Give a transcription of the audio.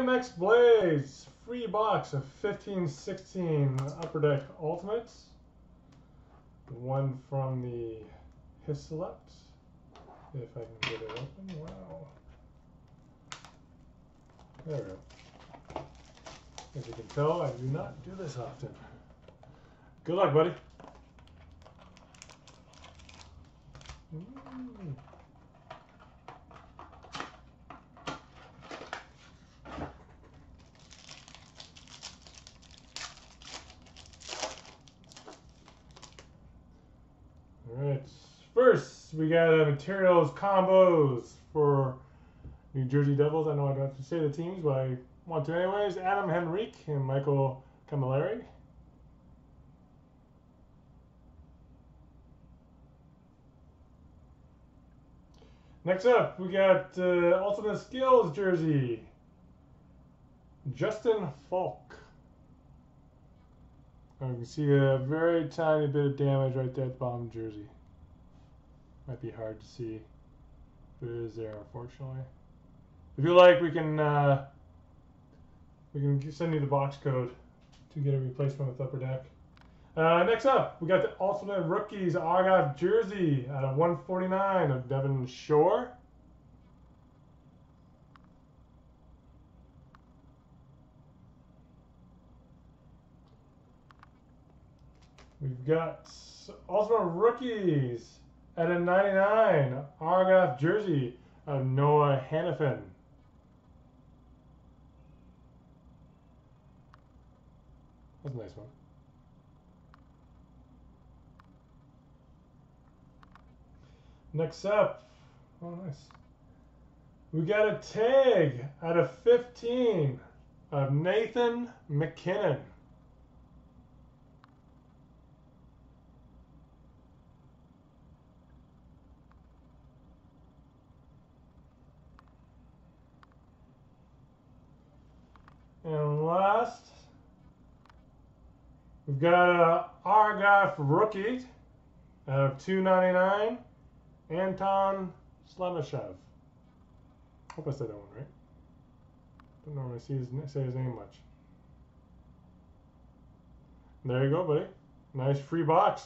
AmxBlade's free box of 1516 Upper Deck Ultimates. One from the His Select. If I can get it open. Wow. There we go. As you can tell, I do not do this often. Good luck, buddy. Mm. All right. First, we got uh, materials combos for New Jersey Devils. I know I don't have to say the teams, but I want to anyways. Adam Henrique and Michael Cammalleri. Next up, we got uh, Ultimate Skills jersey. Justin Faulk. You can see a very tiny bit of damage right there at the bottom of the jersey. Might be hard to see, but it is there, unfortunately. If you like, we can uh, we can send you the box code to get a replacement with Upper Deck. Uh, next up, we got the Ultimate Rookies Argyle jersey out of 149 of Devin Shore. We've got Ultimate Rookies at a 99 Argyle jersey of Noah Hanifin. That's a nice one. Next up, oh nice. We got a tag out of 15 of Nathan MacKinnon. And last, we've got uh, a Argyle rookie out of 299. Anton Slepyshev. Hope I said that one right. Don't normally see his, say his name much. There you go, buddy. Nice free box.